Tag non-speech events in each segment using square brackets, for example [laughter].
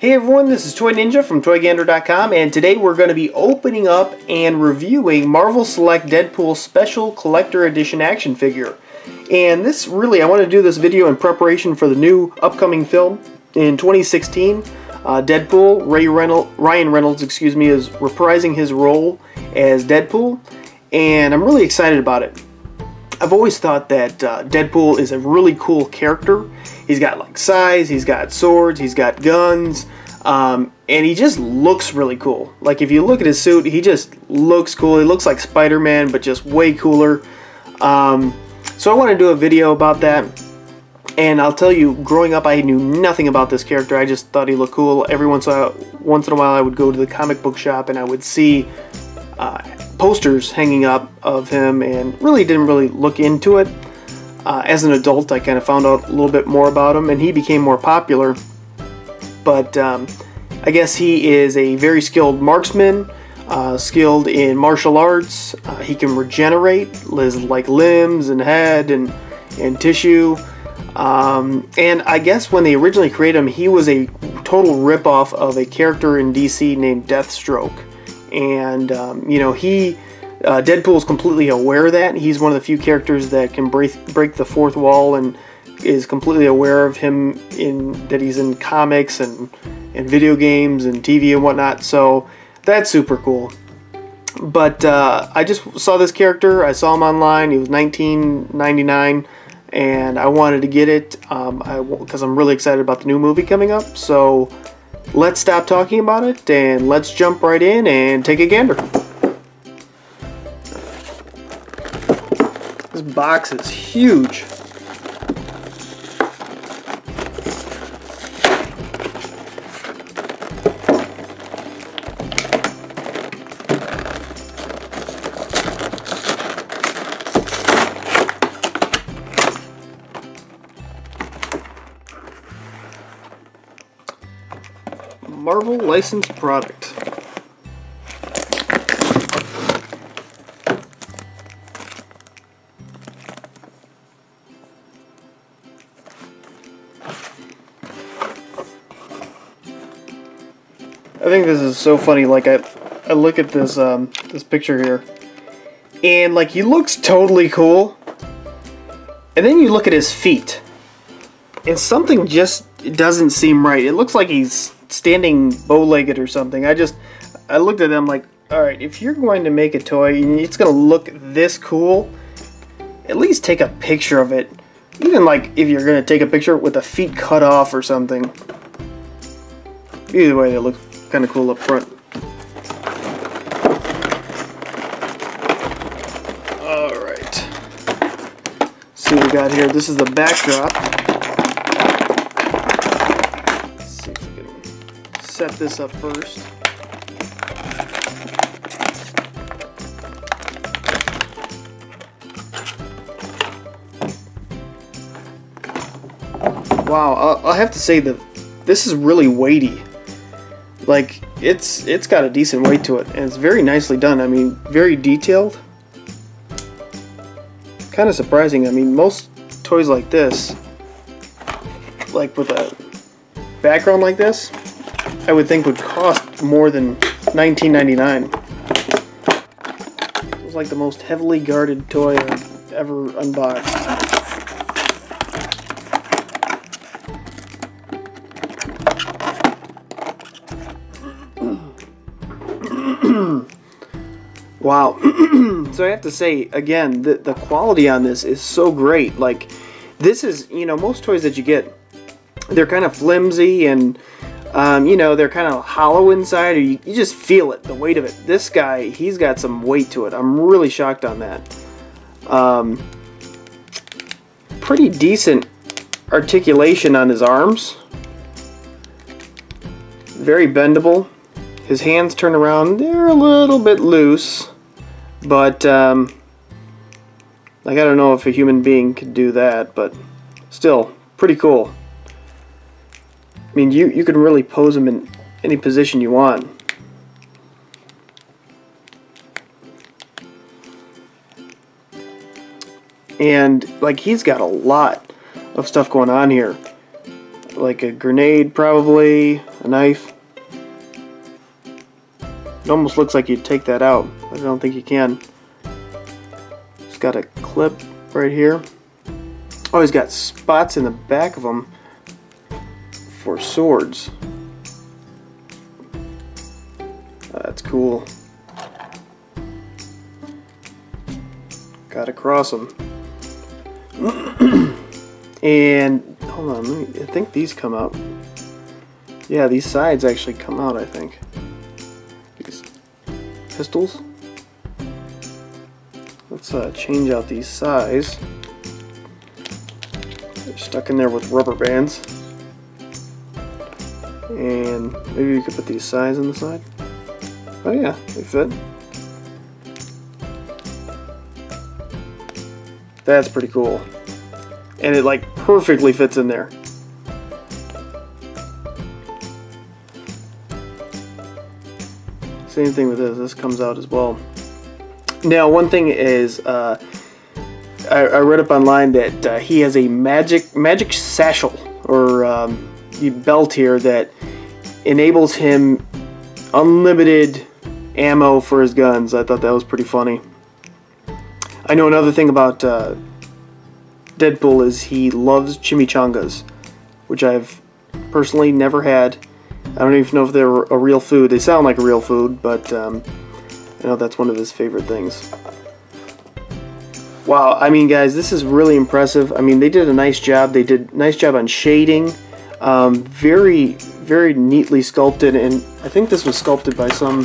Hey everyone, this is Toy Ninja from ToyGander.com and today we're going to be opening up and reviewing Marvel Select Deadpool Special Collector Edition action figure. And this really, I want to do this video in preparation for the new upcoming film in 2016. Uh, Deadpool, Ray Reynolds, Ryan Reynolds, excuse me, is reprising his role as Deadpool and I'm really excited about it. I've always thought that uh, Deadpool is a really cool character. He's got like sais, he's got swords, he's got guns, um, and he just looks really cool. Like if you look at his suit, he just looks cool. He looks like Spider-Man, but just way cooler. Um, so I want to do a video about that. And I'll tell you, growing up, I knew nothing about this character. I just thought he looked cool. Every once in a, once in a while, I would go to the comic book shop and I would see uh, posters hanging up of him and really didn't really look into it. Uh, as an adult, I kind of found out a little bit more about him and he became more popular. But um, I guess he is a very skilled marksman, uh, skilled in martial arts. Uh, he can regenerate his like limbs and head and, and tissue. Um, and I guess when they originally created him, he was a total ripoff of a character in DC named Deathstroke and um, you know he uh, Deadpool is completely aware of that. He's one of the few characters that can break break the fourth wall and is completely aware of him in that he's in comics and and video games and TV and whatnot. So that's super cool. But uh, I just saw this character. I saw him online. He was 19.99, and I wanted to get it because um, I'm really excited about the new movie coming up. So let's stop talking about it and let's jump right in and take a gander. This box is huge. Marvel licensed product. Think this is so funny. Like I, I look at this um, this picture here, and like he looks totally cool, and then you look at his feet, and something just doesn't seem right. It looks like he's standing bow-legged or something. I just, I looked at them like, all right, if you're going to make a toy and it's going to look this cool, at least take a picture of it. Even like if you're going to take a picture with the feet cut off or something. Either way, they look kind of cool up front. Alright. See what we got here. This is the backdrop. set this up first. Wow, I'll have to say that this is really weighty. Like it's it's got a decent weight to it, and it's very nicely done. I mean, very detailed. Kind of surprising. I mean, most toys like this, like with a background like this, I would think would cost more than $19.99. It was like the most heavily guarded toy I've ever unboxed. Wow. [clears throat] so I have to say, again, the, the quality on this is so great. Like, this is, you know, most toys that you get, they're kind of flimsy and um, you know, they're kind of hollow inside, or you, you, just feel it, the weight of it. This guy, he's got some weight to it. I'm really shocked on that. Um, pretty decent articulation on his arms. Very bendable. His hands turn around. They're a little bit loose, but um, like I don't know if a human being could do that, but still pretty cool. I mean, you, you can really pose him in any position you want. And, like, he's got a lot of stuff going on here. like a grenade, probably a knife. It almost looks like you'd take that out, I don't think you can. It's got a clip right here. Oh, he's got spots in the back of them for swords. That's cool. Gotta cross them. [clears throat] and hold on, me, I think these come out. Yeah, these sides actually come out. I think these pistols. Let's uh, change out these sides. They're stuck in there with rubber bands. And maybe we could put these sides on the side. Oh yeah, they fit. That's pretty cool. And it like perfectly fits in there. Same thing with this, this comes out as well. Now one thing is, uh, I, I, read up online that uh, he has a magic magic satchel or um, belt here that enables him unlimited ammo for his guns. I thought that was pretty funny. I know another thing about uh, Deadpool is he loves chimichangas, which I've personally never had. I don't even know if they're a real food. They sound like a real food, but um, I know that's one of his favorite things. Wow, I mean, guys, this is really impressive. I mean, they did a nice job. They did nice job on shading. Um, very, very neatly sculpted, and I think this was sculpted by some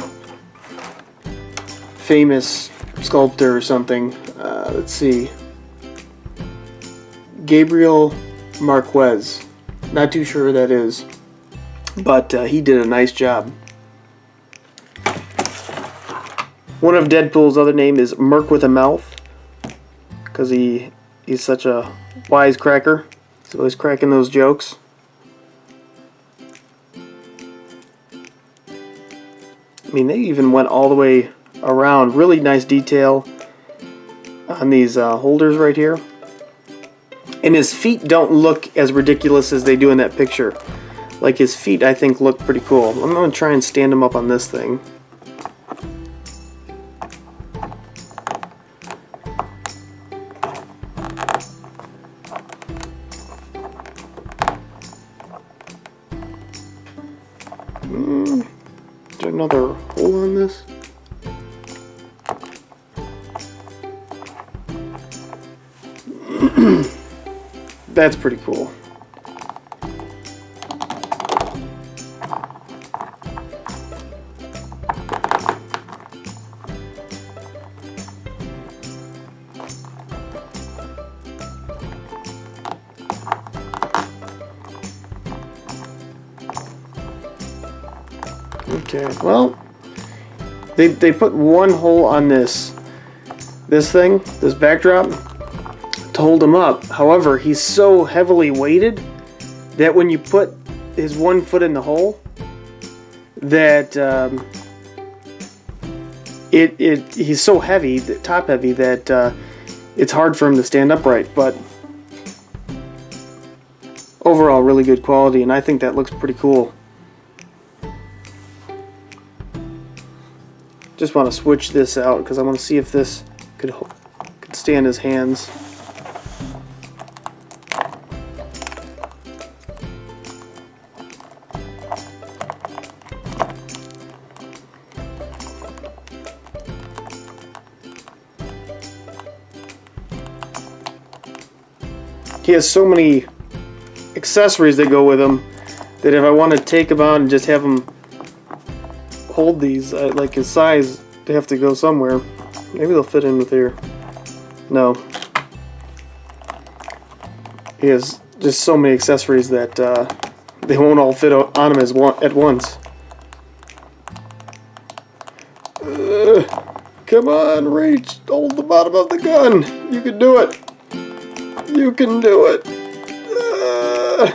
famous sculptor or something. Uh, let's see. Gabriel Marquez. Not too sure who that is. But uh, he did a nice job. One of Deadpool's other name is Merc with a Mouth. Because he, he's such a wise cracker. He's always cracking those jokes. I mean, they even went all the way around. Really nice detail on these uh, holders right here. And his feet don't look as ridiculous as they do in that picture. Like his feet, I think, look pretty cool. I'm going to try and stand him up on this thing. That's pretty cool. Okay, well, they, they put one hole on this, this thing, this backdrop, to hold him up. However, he's so heavily weighted that when you put his one foot in the hole, that um, it, it he's so heavy, top heavy, that uh, it's hard for him to stand upright. But overall, really good quality, and I think that looks pretty cool. Just want to switch this out because I want to see if this could could stand his hands. He has so many accessories that go with him that if I want to take him out and just have him hold these, I, like his size, they have to go somewhere. Maybe they'll fit in with here. No. He has just so many accessories that uh, [laughs] they won't all fit on him as one at once. Uh, come on, reach, hold the bottom of the gun. You can do it. You can do it. Uh,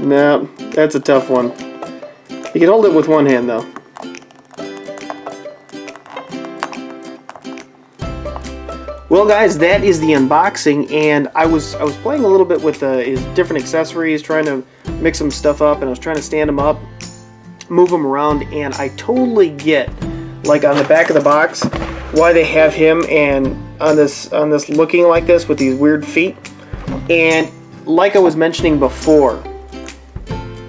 nah, that's a tough one. You can hold it with one hand, though. Well, Well, guys, that is the unboxing, and I was I was playing a little bit with uh, his different accessories, trying to mix some stuff up, and I was trying to stand them up, move them around, and I totally get, like on the back of the box, why they have him and on this on this looking like this with these weird feet, and like I was mentioning before,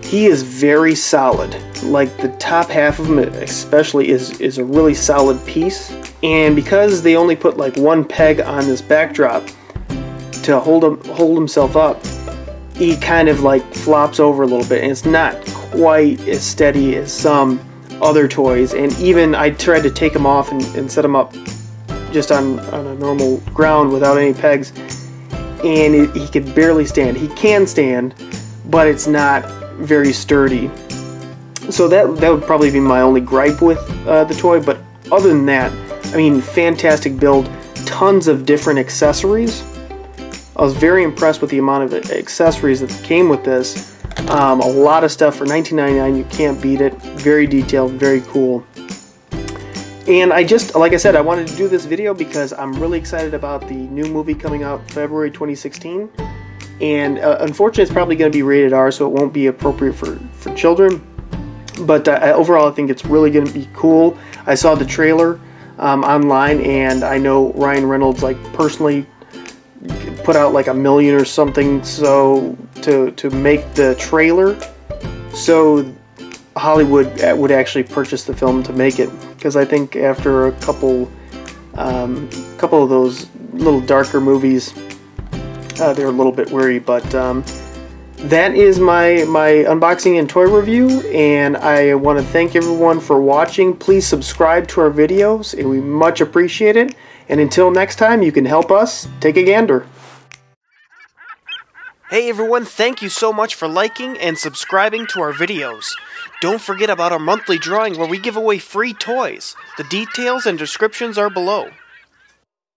he is very solid. Like the top half of him especially is, is a really solid piece. And because they only put like one peg on this backdrop to hold him hold himself up, he kind of like flops over a little bit and it's not quite as steady as some other toys. And even I tried to take him off and, and set him up just on, on a normal ground without any pegs and it, he could barely stand. He can stand, but it's not very sturdy. So that that would probably be my only gripe with uh, the toy. But other than that, I mean, fantastic build, tons of different accessories. I was very impressed with the amount of accessories that came with this. Um, a lot of stuff for $19.99. You can't beat it. Very detailed, very cool. And I just, like I said, I wanted to do this video because I'm really excited about the new movie coming out February 2016 and uh, unfortunately it's probably going to be rated R so it won't be appropriate for, for children. But uh, overall I think it's really going to be cool. I saw the trailer um, online and I know Ryan Reynolds like personally put out like a million or something so to, to make the trailer. So Hollywood uh, would actually purchase the film to make it because I think after a couple um, couple of those little darker movies uh, they're a little bit weary, but um, that is my, my unboxing and toy review, and I want to thank everyone for watching. Please subscribe to our videos, and we much appreciate it. And until next time, you can help us take a gander. Hey everyone, thank you so much for liking and subscribing to our videos. Don't forget about our monthly drawing where we give away free toys. The details and descriptions are below.